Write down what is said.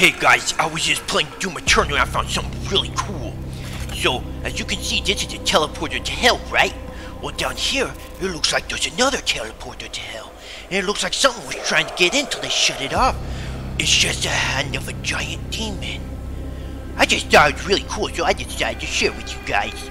Hey guys, I was just playing Doom Eternal and I found something really cool. So, as you can see, this is a teleporter to hell, right? Well, down here, it looks like there's another teleporter to hell. And it looks like someone was trying to get in till they shut it off. It's just a hand of a giant demon. I just thought it was really cool, so I decided to share with you guys.